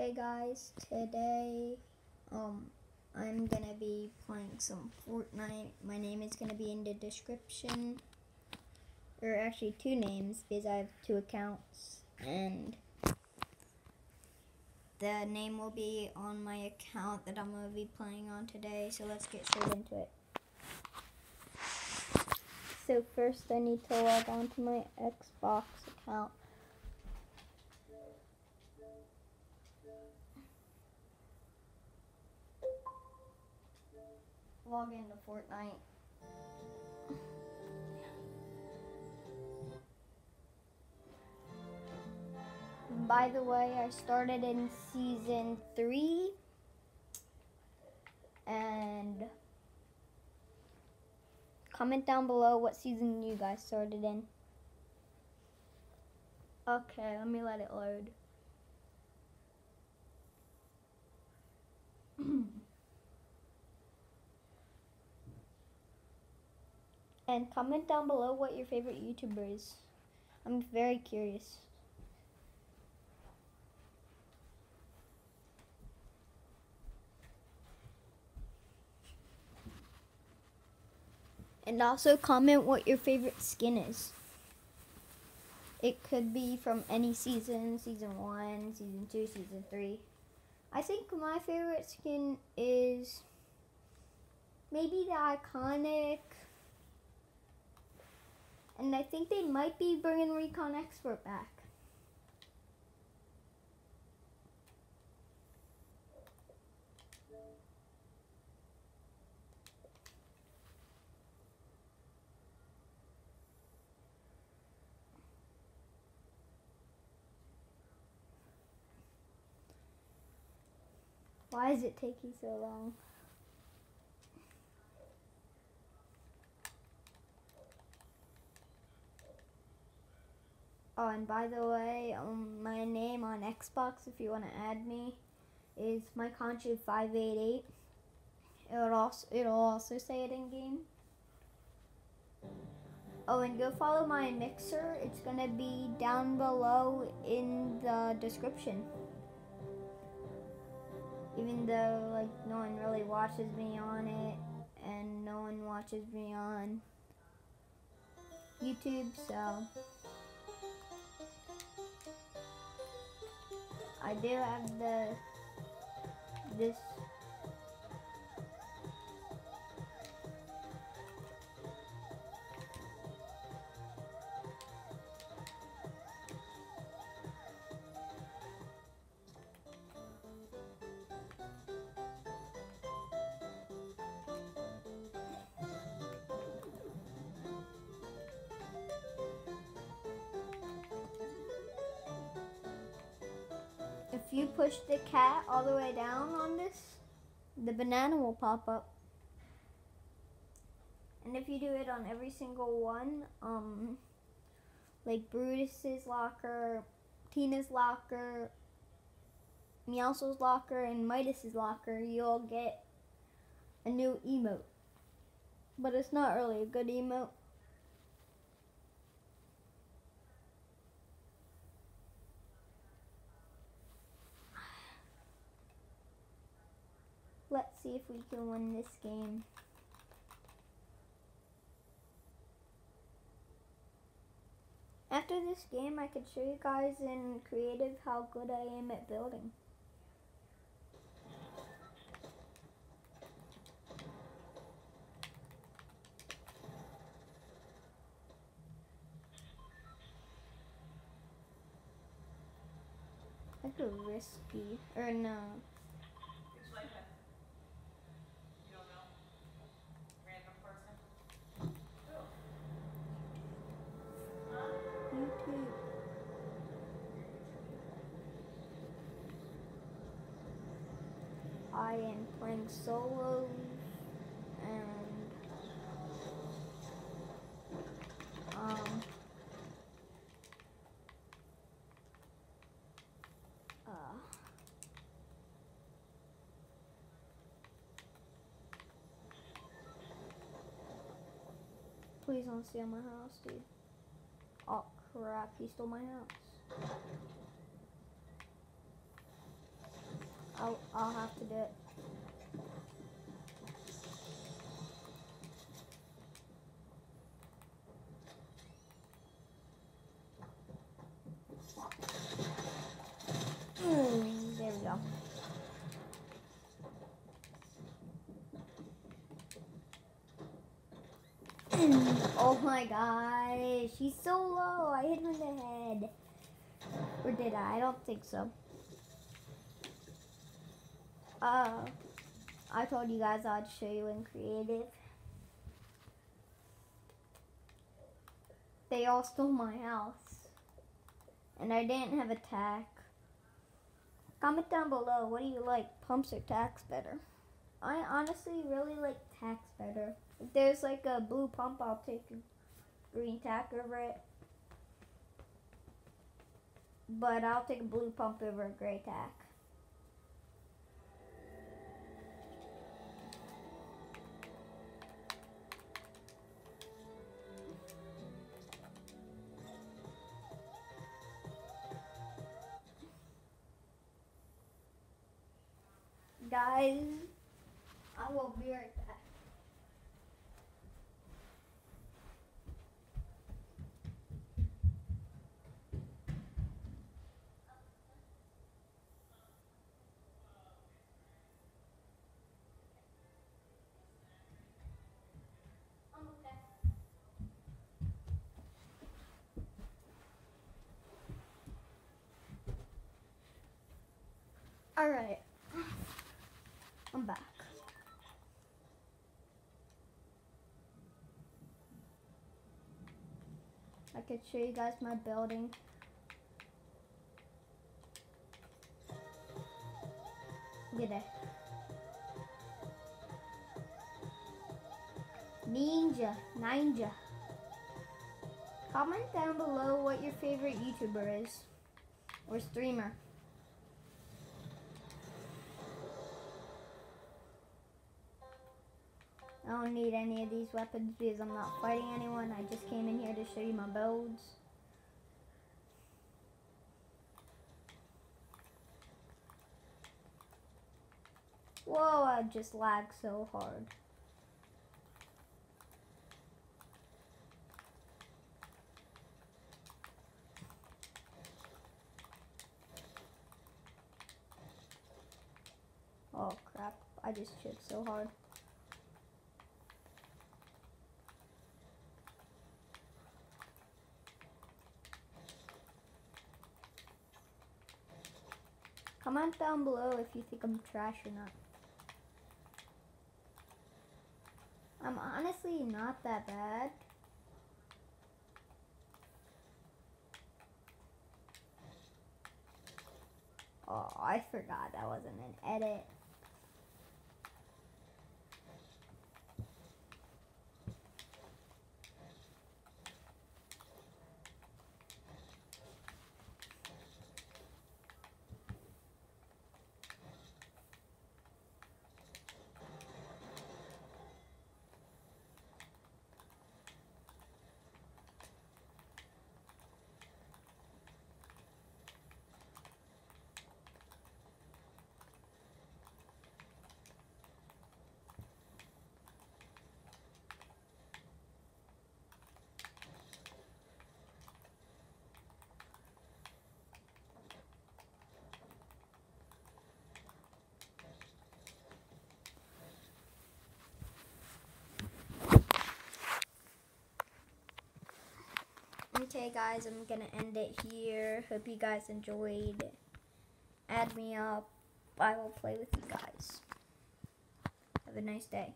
Hey guys, today um I'm gonna be playing some Fortnite. My name is gonna be in the description. Or actually two names because I have two accounts and the name will be on my account that I'm gonna be playing on today. So let's get straight into it. So first I need to log on to my Xbox account. Log into Fortnite. By the way, I started in season three and comment down below what season you guys started in. Okay, let me let it load. And comment down below what your favorite YouTuber is. I'm very curious. And also comment what your favorite skin is. It could be from any season, season 1, season 2, season 3. I think my favorite skin is maybe the iconic and I think they might be bringing Recon Expert back. Why is it taking so long? Oh, and by the way, um, my name on Xbox, if you want to add me, is Mikehoncho588. It'll also, it'll also say it in game. Oh, and go follow my mixer. It's going to be down below in the description. Even though, like, no one really watches me on it, and no one watches me on YouTube, so... I do have the this if you push the cat all the way down on this, the banana will pop up. And if you do it on every single one, um, like Brutus's locker, Tina's locker, Meowscles locker, and Midas's locker, you'll get a new emote. But it's not really a good emote. Let's see if we can win this game. After this game, I could show you guys in creative how good I am at building. Like a risky, or no. YouTube. I am playing solos and um uh Please don't steal my house, dude. Oh crap, he stole my house. I'll, I'll have to do it. Mm, there we go. oh my gosh, he's so low. I hit him in the head. Or did I? I don't think so. Uh, I told you guys I'd show you in creative. They all stole my house. And I didn't have a tack. Comment down below, what do you like, pumps or tacks better? I honestly really like tacks better. If there's like a blue pump, I'll take a green tack over it. But I'll take a blue pump over a gray tack. Guys, I will be right back. All right. I'm back. I could show you guys my building. Look at that. Ninja, Ninja. Comment down below what your favorite YouTuber is or streamer. I don't need any of these weapons because I'm not fighting anyone. I just came in here to show you my builds. Whoa, I just lagged so hard. Oh crap, I just chipped so hard. Comment down below if you think I'm trash or not. I'm honestly not that bad. Oh, I forgot that wasn't an edit. Okay, guys, I'm gonna end it here. Hope you guys enjoyed. Add me up. I will play with you guys. Have a nice day.